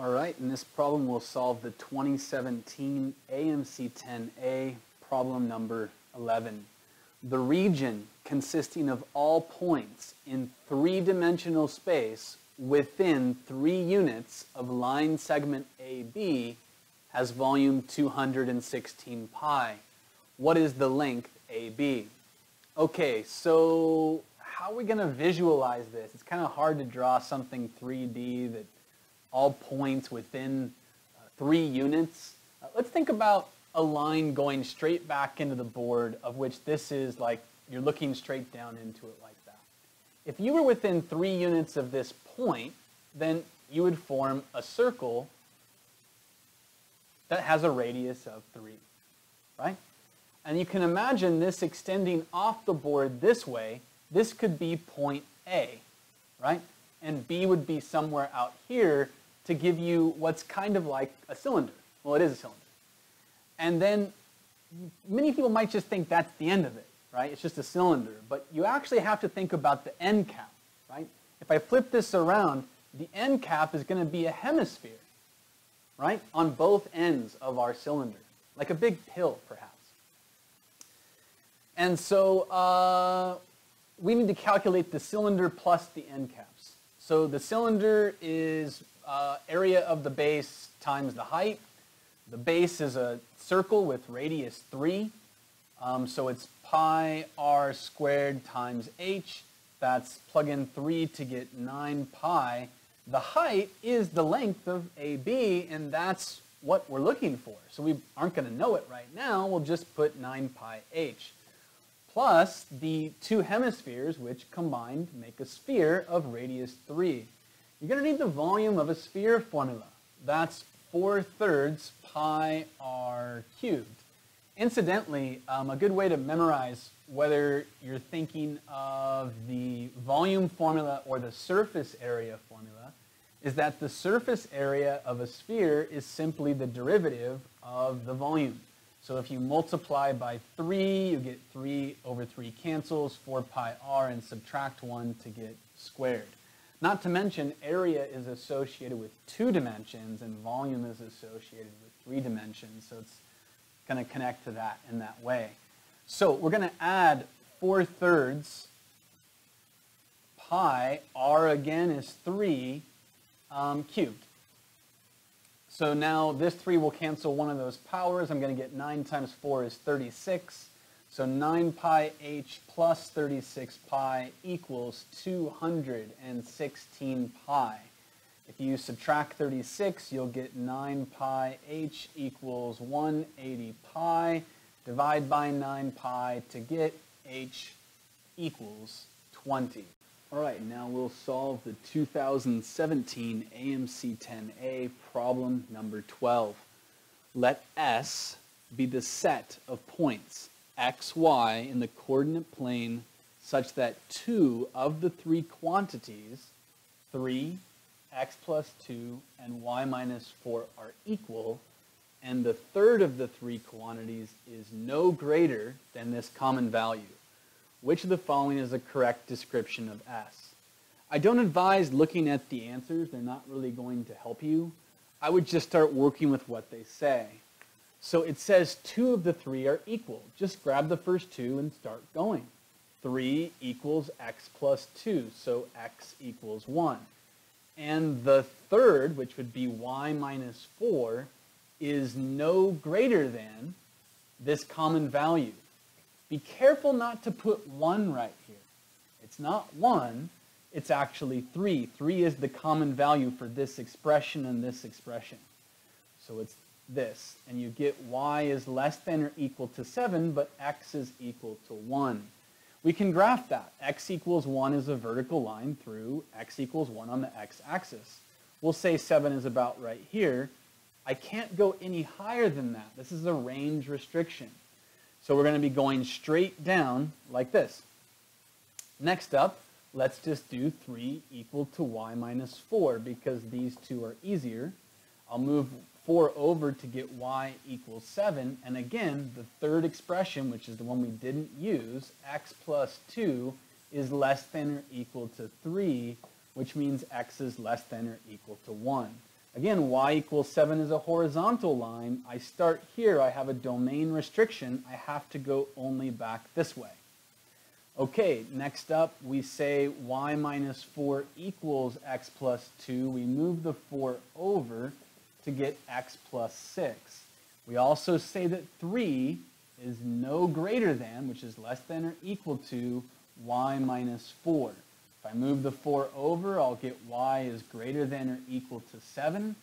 All right, and this problem we'll solve the 2017 AMC 10A problem number 11. The region consisting of all points in three-dimensional space within three units of line segment AB has volume 216 pi. What is the length AB? Okay, so how are we going to visualize this? It's kind of hard to draw something 3D that all points within uh, three units. Uh, let's think about a line going straight back into the board of which this is like you're looking straight down into it like that. If you were within three units of this point, then you would form a circle that has a radius of 3, right? And you can imagine this extending off the board this way. This could be point A, right? And B would be somewhere out here to give you what's kind of like a cylinder. Well, it is a cylinder. And then many people might just think that's the end of it, right? It's just a cylinder. But you actually have to think about the end cap, right? If I flip this around, the end cap is going to be a hemisphere, right? On both ends of our cylinder, like a big pill, perhaps. And so uh, we need to calculate the cylinder plus the end caps. So the cylinder is uh, area of the base times the height. The base is a circle with radius 3. Um, so it's pi r squared times h. That's plug in 3 to get 9 pi. The height is the length of AB, and that's what we're looking for. So we aren't going to know it right now. We'll just put 9 pi h plus the two hemispheres, which combined make a sphere of radius 3. You're going to need the volume of a sphere formula. That's 4 thirds pi r cubed. Incidentally, um, a good way to memorize whether you're thinking of the volume formula or the surface area formula is that the surface area of a sphere is simply the derivative of the volume. So if you multiply by 3, you get 3 over 3 cancels, 4 pi r, and subtract 1 to get squared. Not to mention, area is associated with two dimensions and volume is associated with three dimensions. So it's going to connect to that in that way. So we're going to add 4 thirds pi, r again is 3 um, cubed. So now this 3 will cancel one of those powers. I'm going to get 9 times 4 is 36. So 9 pi h plus 36 pi equals 216 pi. If you subtract 36, you'll get 9 pi h equals 180 pi. Divide by 9 pi to get h equals 20. All right, now we'll solve the 2017 AMC 10A problem number 12. Let S be the set of points x, y in the coordinate plane such that two of the three quantities, 3, x plus 2, and y minus 4 are equal, and the third of the three quantities is no greater than this common value. Which of the following is a correct description of S? I don't advise looking at the answers. They're not really going to help you. I would just start working with what they say. So it says two of the three are equal. Just grab the first two and start going. 3 equals x plus 2, so x equals 1. And the third, which would be y minus 4, is no greater than this common value. Be careful not to put 1 right here. It's not 1, it's actually 3. 3 is the common value for this expression and this expression. So it's this, and you get y is less than or equal to 7, but x is equal to 1. We can graph that. x equals 1 is a vertical line through x equals 1 on the x-axis. We'll say 7 is about right here. I can't go any higher than that. This is a range restriction. So we're going to be going straight down like this. Next up, let's just do 3 equal to y minus 4 because these two are easier. I'll move 4 over to get y equals 7. And again, the third expression, which is the one we didn't use, x plus 2 is less than or equal to 3, which means x is less than or equal to 1. Again, y equals 7 is a horizontal line. I start here. I have a domain restriction. I have to go only back this way. Okay, next up, we say y minus 4 equals x plus 2. We move the 4 over to get x plus 6. We also say that 3 is no greater than, which is less than or equal to, y minus 4. If I move the 4 over, I'll get y is greater than or equal to 7.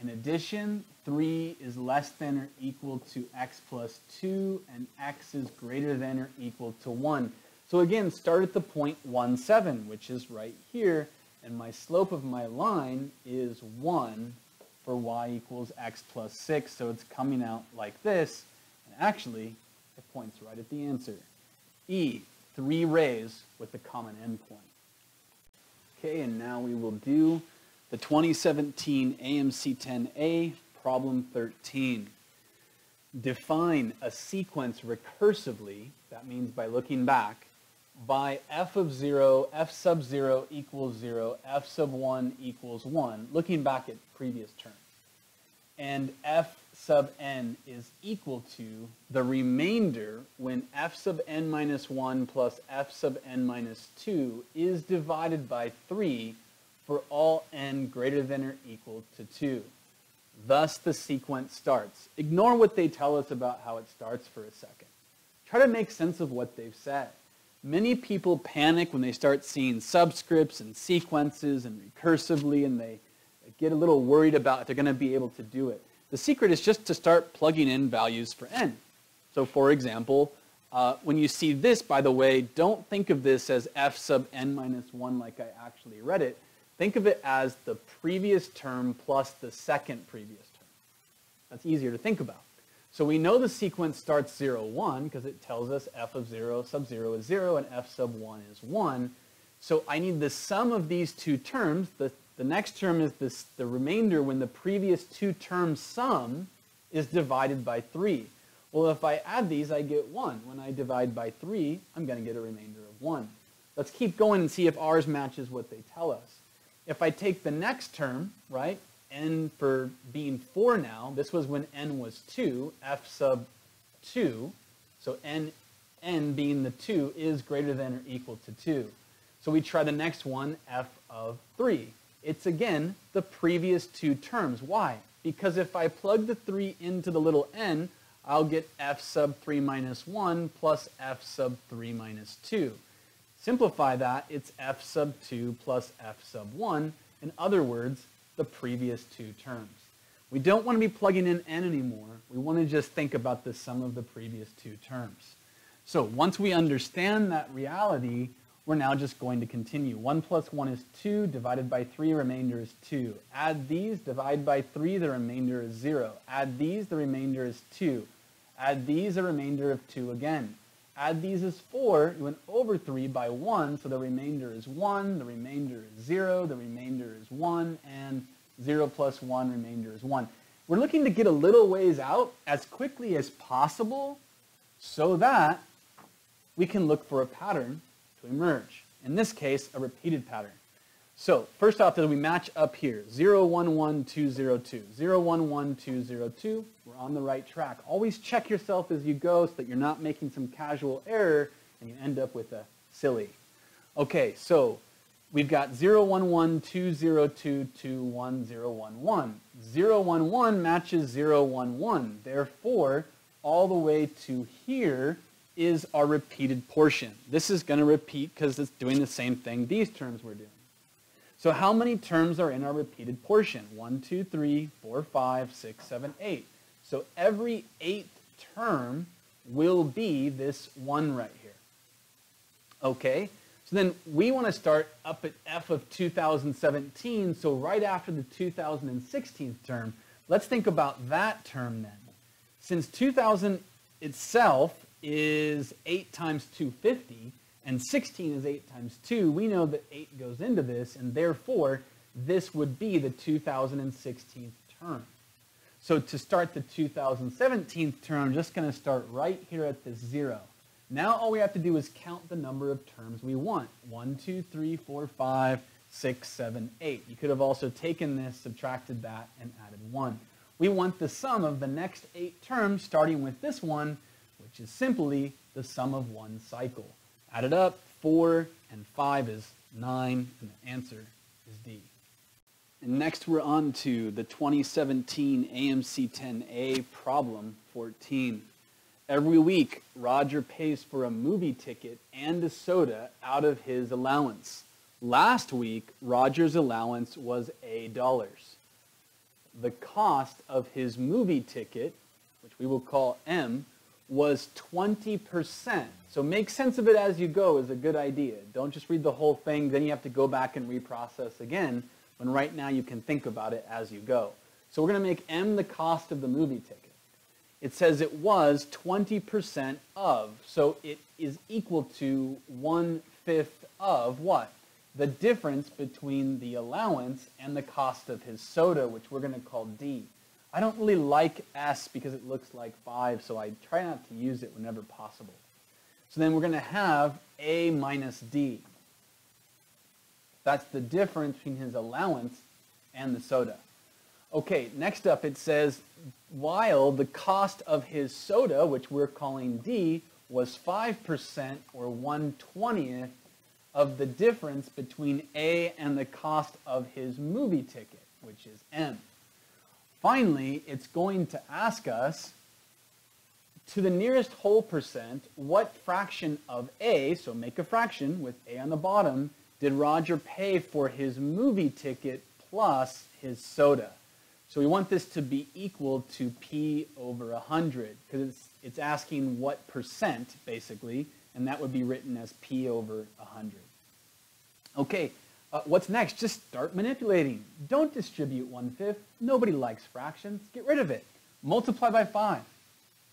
In addition, 3 is less than or equal to x plus 2, and x is greater than or equal to 1. So again, start at the point 1, 7, which is right here, and my slope of my line is 1 for y equals x plus 6, so it's coming out like this, and actually, it points right at the answer. E, 3 rays with the common endpoint. Okay, and now we will do the 2017 AMC10A problem 13. Define a sequence recursively, that means by looking back, by f of 0, f sub 0 equals 0, f sub 1 equals 1, looking back at previous terms. And f sub n is equal to the remainder when f sub n minus 1 plus f sub n minus 2 is divided by 3 for all n greater than or equal to 2. Thus the sequence starts. Ignore what they tell us about how it starts for a second. Try to make sense of what they've said. Many people panic when they start seeing subscripts and sequences and recursively and they get a little worried about if they're going to be able to do it. The secret is just to start plugging in values for n. So for example, uh, when you see this, by the way, don't think of this as f sub n minus 1 like I actually read it. Think of it as the previous term plus the second previous term. That's easier to think about. So we know the sequence starts 0, 1 because it tells us f of 0 sub 0 is 0 and f sub 1 is 1. So I need the sum of these two terms. The, the next term is this, the remainder when the previous two terms sum is divided by 3. Well, if I add these, I get 1. When I divide by 3, I'm going to get a remainder of 1. Let's keep going and see if ours matches what they tell us. If I take the next term, right, n for being 4 now, this was when n was 2, f sub 2, so n, n being the 2 is greater than or equal to 2. So we try the next one, f of 3. It's again the previous two terms. Why? Because if I plug the 3 into the little n, I'll get f sub 3 minus 1 plus f sub 3 minus 2. Simplify that, it's f sub 2 plus f sub 1. In other words, the previous two terms. We don't want to be plugging in n anymore. We want to just think about the sum of the previous two terms. So once we understand that reality, we're now just going to continue. 1 plus 1 is 2, divided by 3, remainder is 2. Add these, divide by 3, the remainder is 0. Add these, the remainder is 2. Add these, a remainder of 2 again. Add these as 4, you went over 3 by 1, so the remainder is 1, the remainder is 0, the remainder is 1, and 0 plus 1, remainder is 1. We're looking to get a little ways out as quickly as possible so that we can look for a pattern to emerge. In this case, a repeated pattern. So first off, we match up here, 0, 1, 1, 2, 0, 2. 0, 1, 1, 2, 0, 2. We're on the right track. Always check yourself as you go so that you're not making some casual error and you end up with a silly. Okay, so we've got 0, 1, 1, 2, 0, 2, 2, 1, 0, 1, 1. 0, 1, 1 matches 0, 1, 1. Therefore, all the way to here is our repeated portion. This is going to repeat because it's doing the same thing these terms were doing. So how many terms are in our repeated portion? 1, 2, 3, 4, 5, 6, 7, 8. So every eighth term will be this 1 right here. Okay, so then we want to start up at f of 2017, so right after the 2016 term. Let's think about that term then. Since 2000 itself is 8 times 250, and 16 is 8 times 2, we know that 8 goes into this, and therefore, this would be the 2016th term. So to start the 2017th term, I'm just going to start right here at this 0. Now all we have to do is count the number of terms we want. 1, 2, 3, 4, 5, 6, 7, 8. You could have also taken this, subtracted that, and added 1. We want the sum of the next eight terms, starting with this one, which is simply the sum of one cycle. Add it up, 4 and 5 is 9, and the answer is D. And next we're on to the 2017 AMC 10A problem 14. Every week, Roger pays for a movie ticket and a soda out of his allowance. Last week, Roger's allowance was A dollars. The cost of his movie ticket, which we will call M, was 20%. So make sense of it as you go is a good idea. Don't just read the whole thing, then you have to go back and reprocess again, when right now you can think about it as you go. So we're going to make M the cost of the movie ticket. It says it was 20% of, so it is equal to one-fifth of what? The difference between the allowance and the cost of his soda, which we're going to call D. I don't really like S because it looks like 5, so I try not to use it whenever possible. So then we're going to have A minus D. That's the difference between his allowance and the soda. Okay, next up it says, while the cost of his soda, which we're calling D, was 5% or 1 20th of the difference between A and the cost of his movie ticket, which is M. Finally, it's going to ask us, to the nearest whole percent, what fraction of A, so make a fraction with A on the bottom, did Roger pay for his movie ticket plus his soda? So we want this to be equal to P over 100 because it's, it's asking what percent, basically, and that would be written as P over 100. Okay, uh, what's next? Just start manipulating. Don't distribute one-fifth. Nobody likes fractions. Get rid of it. Multiply by 5.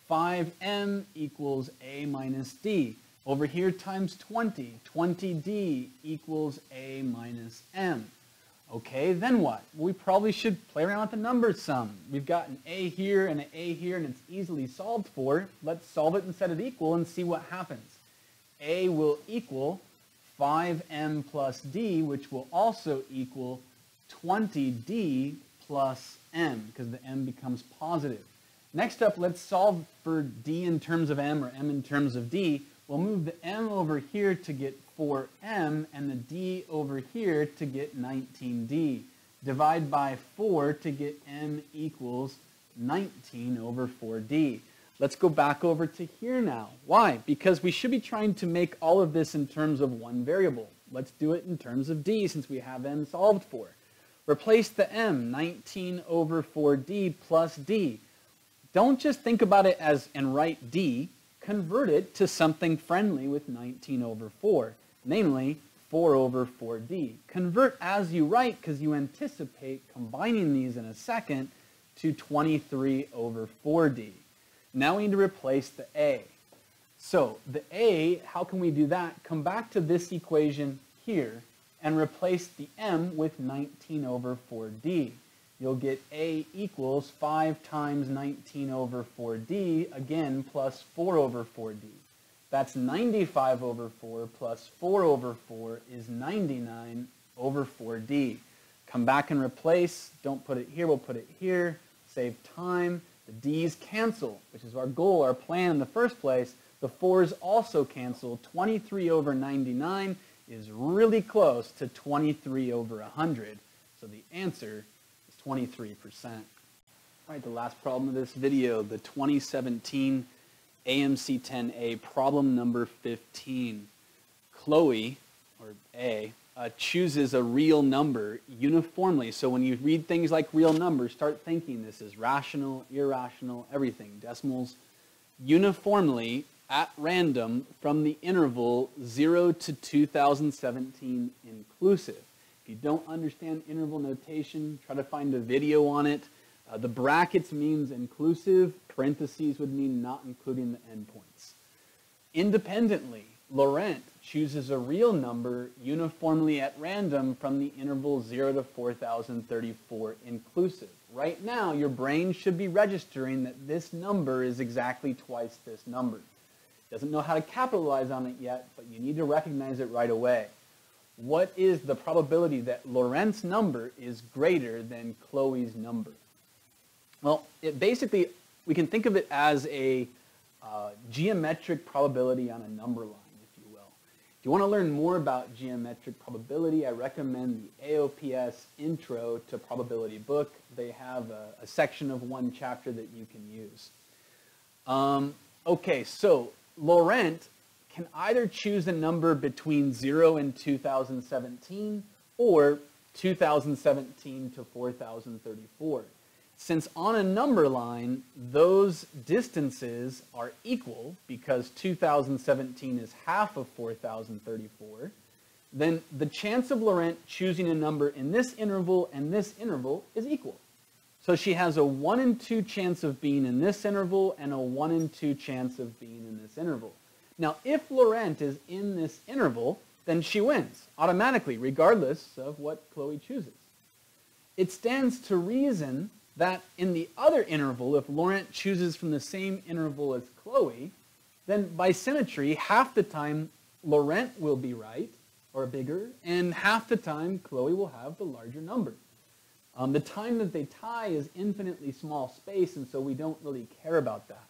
5m equals a minus d. Over here times 20. 20d equals a minus m. Okay, then what? We probably should play around with the numbers some. We've got an a here and an a here, and it's easily solved for. Let's solve it and set it equal and see what happens. a will equal 5m plus d, which will also equal 20d plus m, because the m becomes positive. Next up, let's solve for d in terms of m or m in terms of d. We'll move the m over here to get 4m and the d over here to get 19d. Divide by 4 to get m equals 19 over 4d. Let's go back over to here now. Why? Because we should be trying to make all of this in terms of one variable. Let's do it in terms of d since we have m solved for. Replace the m, 19 over 4d plus d. Don't just think about it as and write d. Convert it to something friendly with 19 over 4, namely 4 over 4d. Convert as you write because you anticipate combining these in a second to 23 over 4d. Now we need to replace the a. So the a, how can we do that? Come back to this equation here and replace the m with 19 over 4d. You'll get a equals 5 times 19 over 4d, again, plus 4 over 4d. That's 95 over 4 plus 4 over 4 is 99 over 4d. Come back and replace. Don't put it here. We'll put it here. Save time. The d's cancel, which is our goal, our plan in the first place. The 4's also cancel. 23 over 99 is really close to 23 over 100. So the answer is 23%. All right, the last problem of this video, the 2017 AMC 10A problem number 15. Chloe, or A, uh, chooses a real number uniformly. So when you read things like real numbers, start thinking this is rational, irrational, everything, decimals, uniformly at random from the interval 0 to 2017 inclusive. If you don't understand interval notation, try to find a video on it. Uh, the brackets means inclusive, parentheses would mean not including the endpoints. Independently, Laurent chooses a real number uniformly at random from the interval 0 to 4034 inclusive. Right now, your brain should be registering that this number is exactly twice this number. Doesn't know how to capitalize on it yet, but you need to recognize it right away. what is the probability that Laurent's number is greater than Chloe's number? Well, it basically, we can think of it as a uh, geometric probability on a number line. If you want to learn more about geometric probability, I recommend the AOPS Intro to Probability book. They have a, a section of one chapter that you can use. Um, okay, so Laurent can either choose a number between 0 and 2017 or 2017 to 4034. Since on a number line, those distances are equal because 2017 is half of 4034, then the chance of Laurent choosing a number in this interval and this interval is equal. So she has a 1 in 2 chance of being in this interval and a 1 in 2 chance of being in this interval. Now, if Laurent is in this interval, then she wins automatically, regardless of what Chloe chooses. It stands to reason that in the other interval, if Laurent chooses from the same interval as Chloe, then by symmetry, half the time Laurent will be right, or bigger, and half the time Chloe will have the larger number. Um, the time that they tie is infinitely small space, and so we don't really care about that.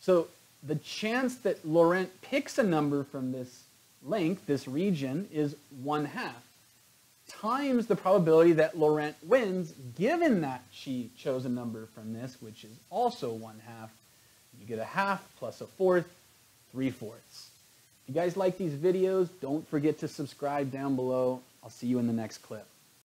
So the chance that Laurent picks a number from this length, this region, is 1 half times the probability that Laurent wins, given that she chose a number from this, which is also 1 half. You get a half plus a fourth, 3 fourths. If you guys like these videos, don't forget to subscribe down below. I'll see you in the next clip.